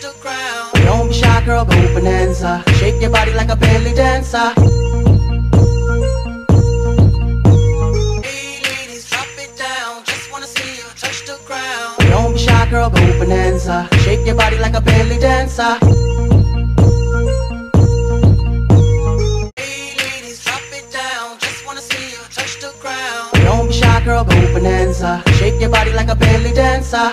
the ground. Don't be shy, girl, go Bananza. Shake your body like a belly dancer. Hey ladies, drop it down. Just wanna see you touch the ground. Don't be shy, girl, go Bananza. Shake your body like a belly dancer. Hey ladies, drop it down. Just wanna see you touch the ground. Don't be shy, girl, go Bananza. Shake your body like a belly dancer.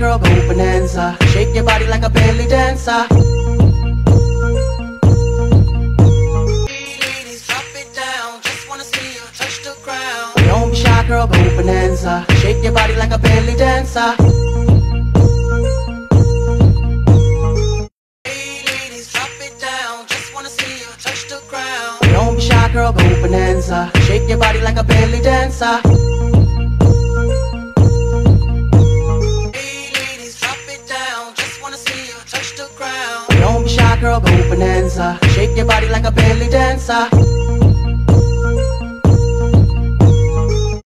Girl, go Bananza. Shake your body like a belly dancer. Hey ladies, drop it down. Just wanna see you touch the ground. Don't be shy, girl, go Bananza. Shake your body like a belly dancer. Hey ladies, drop it down. Just wanna see you touch the ground. Don't be shy, girl, go Bananza. Shake your body like a belly dancer. Girl, go Bananza. Shake your body like a belly dancer.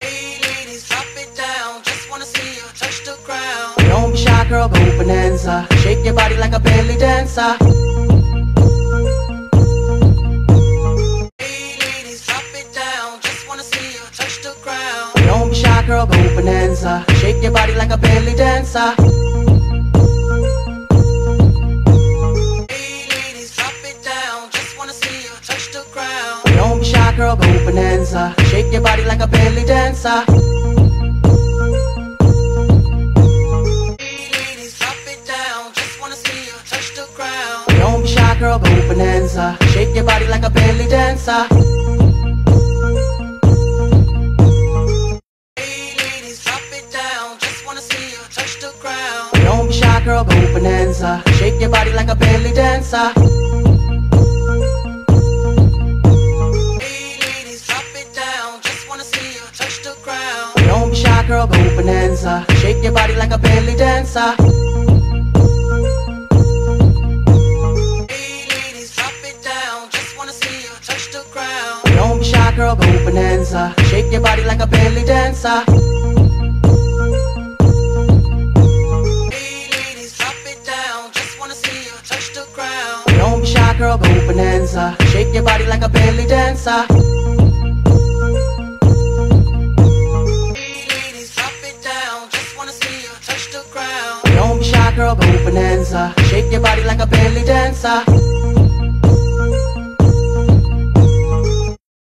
Hey ladies, drop it down. Just wanna see you touch the ground. Don't be shy, girl, go Bananza. Shake your body like a belly dancer. Hey ladies, drop it down. Just wanna see you touch the ground. Don't be shy, girl, go Bananza. Shake your body like a belly dancer. Bonanza. Shake your body like a belly dancer. Don't be shy, girl, go Bananza. Shake your body like a belly dancer. Hey ladies, drop it down. Just wanna see you touch the ground. Don't be shy, girl, go Bananza. Shake your body like a belly dancer. Shake your body like a belly dancer. Hey ladies, drop it down. Just wanna see you touch the ground. Don't be shy, girl, go Bananza. Shake your body like a belly dancer. Hey ladies, drop it down. Just wanna see you touch the ground. Don't be shy, girl, go Bananza. Shake your body like a belly dancer. Bonanza. Shake your body like a belly dancer.